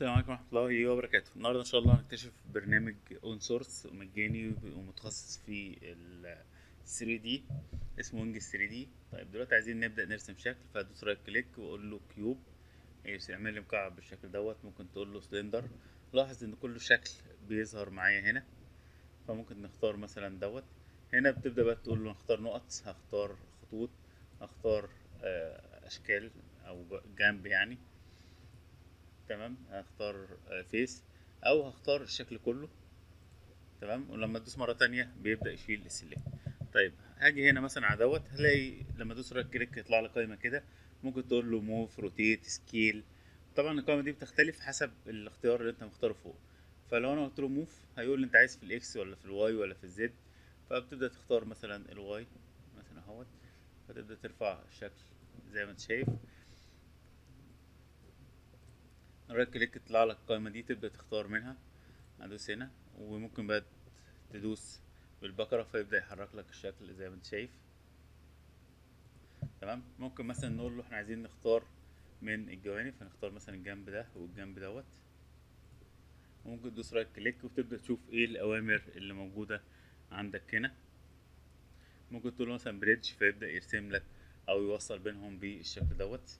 السلام عليكم ورحمة الله وبركاته. النهاردة إن شاء الله هنكتشف برنامج open source مجاني ومتخصص في ال 3D اسمه Wings 3D طيب دلوقتي عايزين نبدأ نرسم شكل فهدوس right click وأقول له cube يعمل لي مكعب بالشكل دوت ممكن تقول له سلندر لاحظ إن كل شكل بيظهر معايا هنا فممكن نختار مثلا دوت. هنا بتبدأ بقى تقول له نختار نقط هختار خطوط هختار آه، أشكال أو جنب يعني. تمام هختار face أو هختار الشكل كله. تمام؟ ولما تدوس مرة تانية بيبدأ يشيل السلك. طيب هاجي هنا مثلا على دوت هلاقي لما ادوس right click يطلع لي قائمة كده. ممكن تقول له move rotate scale طبعا القائمة دي بتختلف حسب الاختيار اللي أنت مختاره فوق. فلو أنا قلت له move هيقول لي أنت عايز في ال X ولا في ال Y ولا في ال Z. فبتبدأ تختار مثلا ال Y مثلا أهوت. فتبدأ ترفع الشكل زي ما أنت شايف. right click تطلع لك القائمة دي تبدأ تختار منها هدوس هنا وممكن بقى تدوس بالبكرة فيبدأ يحرك لك الشكل زي ما انت شايف. تمام؟ ممكن مثلا نقول له إحنا عايزين نختار من الجوانب فنختار مثلا الجنب ده والجنب دوت. ممكن تدوس right click وتبدأ تشوف إيه الأوامر اللي موجودة عندك هنا. ممكن تقول مثلا bridge فيبدأ يرسم لك أو يوصل بينهم بالشكل دوت.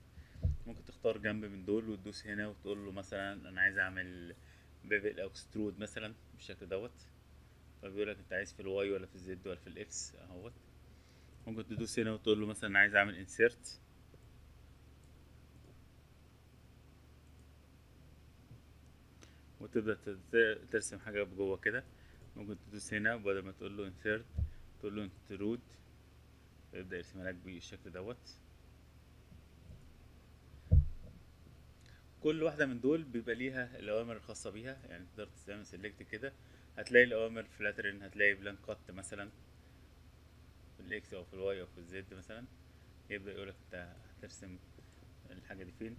ممكن تختار جنب من دول وتدوس هنا وتقول له مثلا أنا عايز أعمل bevel أو extrude مثلا بالشكل دوت. فبيقول لك أنت عايز في ال Y ولا في ال Z ولا في ال X أهوت. ممكن تدوس هنا وتقول له مثلا عايز أعمل insert وتبدأ ترسم حاجة جوه كده. ممكن تدوس هنا بدل ما تقول له insert تقول له intrude يبدأ يرسمها لك بالشكل دوت. كل واحدة من دول بيبقى ليها الأوامر الخاصة بيها يعني تقدر تعمل select كده. هتلاقي الأوامر flatten هتلاقي plane cut مثلا في ال X أو في ال Y أو في ال Z مثلا. يبدأ يقولك أنت هترسم الحاجة دي فين.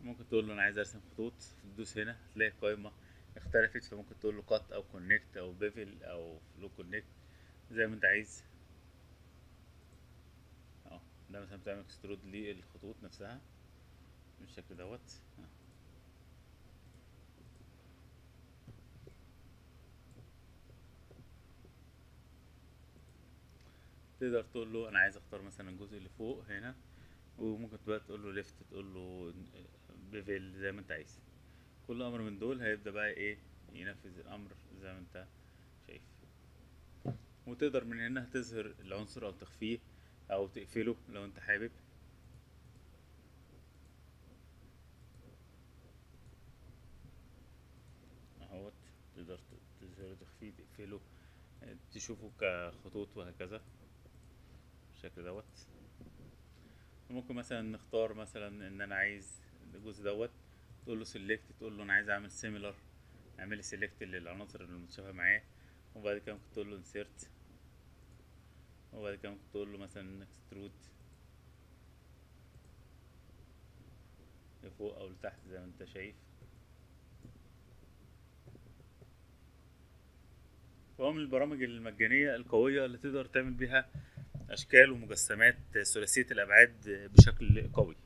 ممكن تقول له أنا عايز أرسم خطوط تدوس هنا هتلاقي القايمة اختلفت فممكن تقول له cut أو connect أو bevel أو flow connect زي ما أنت عايز. آه ده مثلا بتعمل extrude للخطوط نفسها. بالشكل دوت. تقدر تقول له أنا عايز أختار مثلا الجزء اللي فوق هنا وممكن بقى تقول له lift تقول له bevel زي ما أنت عايز. كل أمر من دول هيبدأ بقى إيه؟ ينفذ الأمر زي ما أنت شايف. وتقدر من هنا تظهر العنصر أو تخفيه أو تقفله لو أنت حابب اهوت تقدر تخفيه تقفله تشوفه كخطوط وهكذا بالشكل دوت. ممكن مثلا نختار مثلا إن أنا عايز الجزء دوت تقول له select تقول له أنا عايز أعمل similar أعمل select للعناصر اللي متشابهه معاه وبعد كده ممكن تقول له insert وبعد كده ممكن تقول له مثلا extrude لفوق أو لتحت زي ما أنت شايف. وهو من البرامج المجانية القوية اللي تقدر تعمل بيها أشكال ومجسمات ثلاثية الأبعاد بشكل قوي.